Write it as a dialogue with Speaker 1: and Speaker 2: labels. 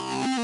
Speaker 1: you